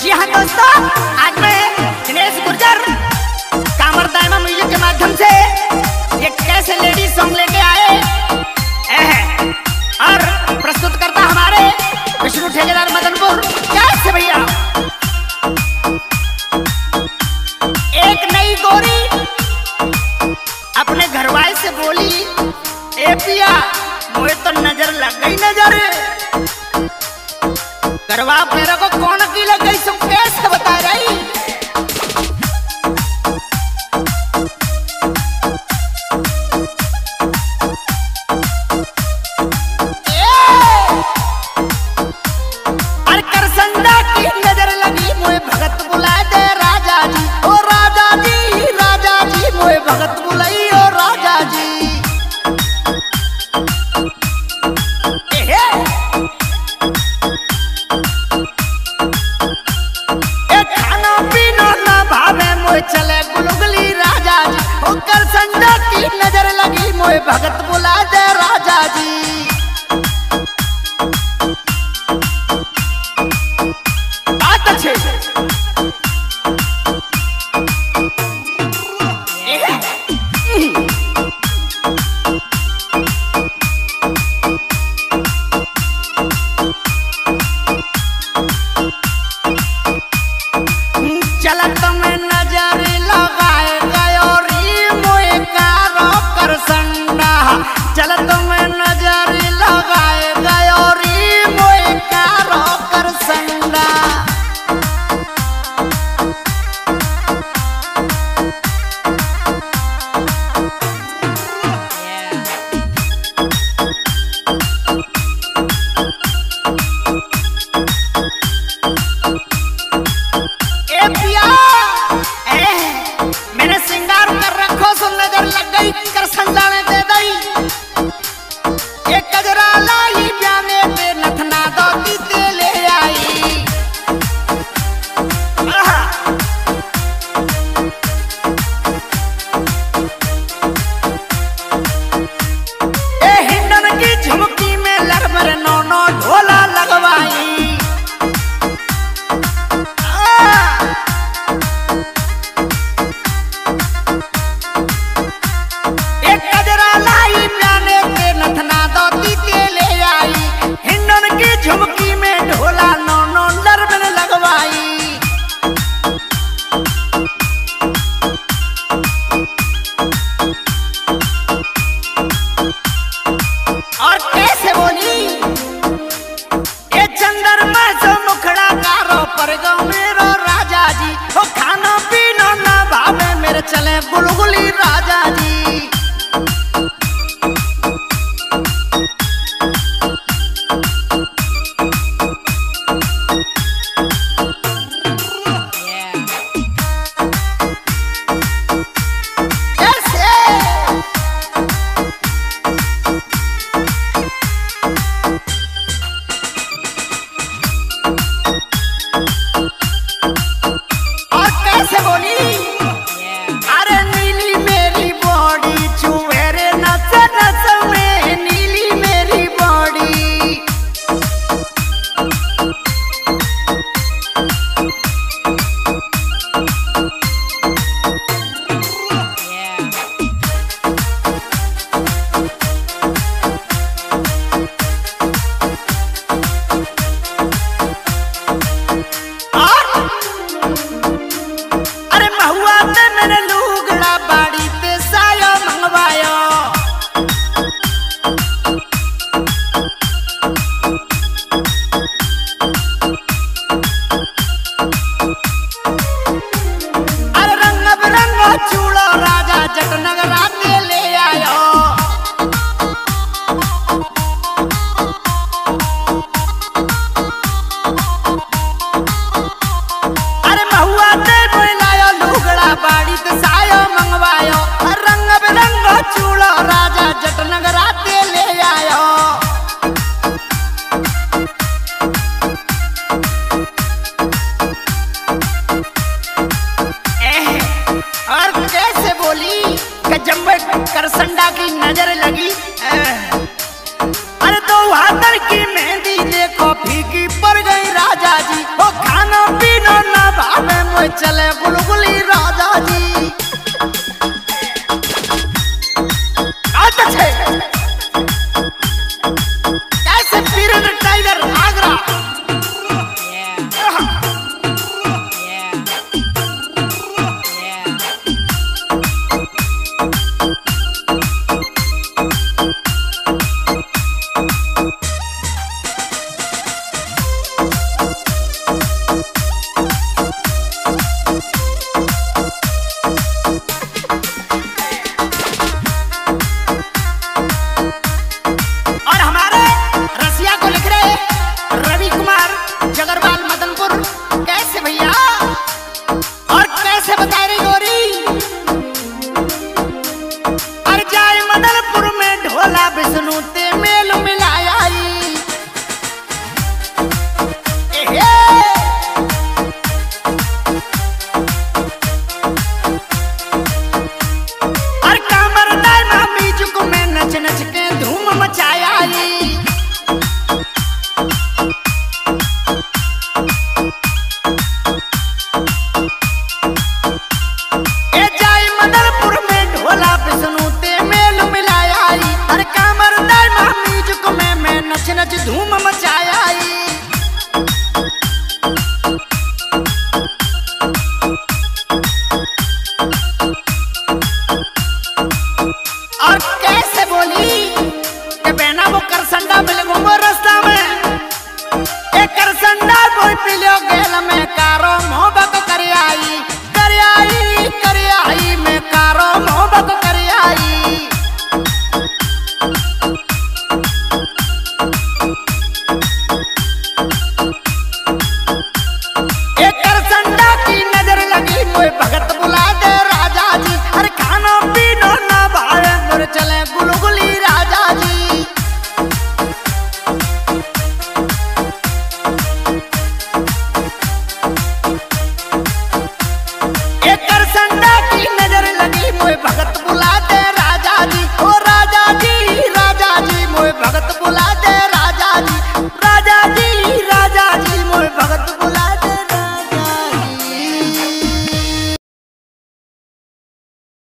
जी हाँ दोस्तों, आज मैं दिनेश गुर्जर कामर दायमा म्यूज़िक के माध्यम से एक कैसे लेडी सॉन्ग लेके आए और प्रस्तुत करता हमारे विष्णु ठेकेदार मदनपुर। कैसे भैया। एक नई गोरी अपने घरवाले से बोली, ए पिया ओए तो नज़र लग गई नज़र। करवा मेरे को कौन की लग गई? बाड़ी ते सायो, मंगवायो। रंग बिरंगो चूड़ो, राजा जटनगरा ते ले आयो। और कैसे बोली कि करसंडा की नज़र लगी अरे तो हाथर की मेहंदी देखो फीकी पड़ गई राजा जी। वो खाना पीना ना भावे मुझे चले बुलू टाइगर 加油！एक